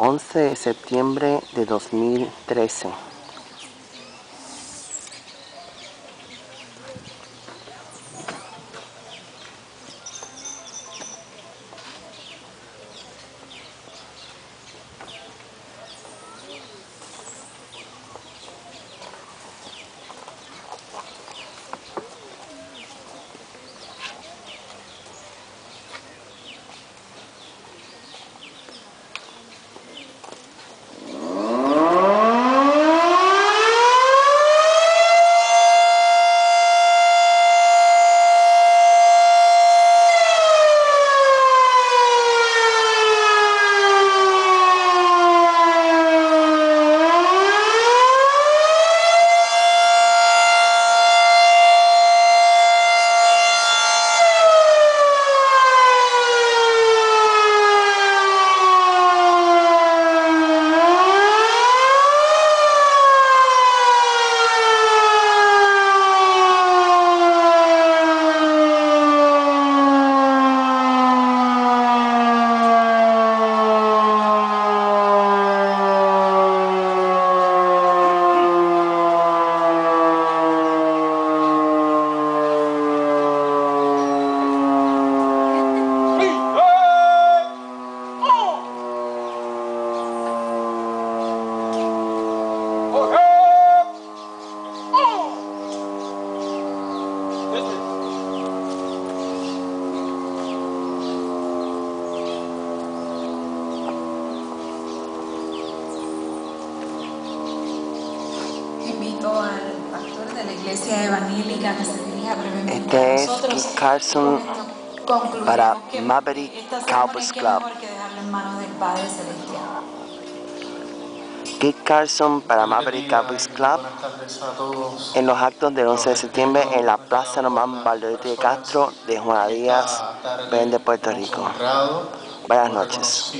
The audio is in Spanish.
11 de septiembre de 2013. De la iglesia evangélica que se dirija brevemente Este a es nosotros. Kit Carson Concluimos para Maverick Cowboys Club. Kit Carson para Maverick Cowboys Club en los actos del 11 de septiembre en la Plaza Norman Valdeorite de Castro de Juana Díaz, Esta tarde Belén de Puerto Rico. Buenas noches.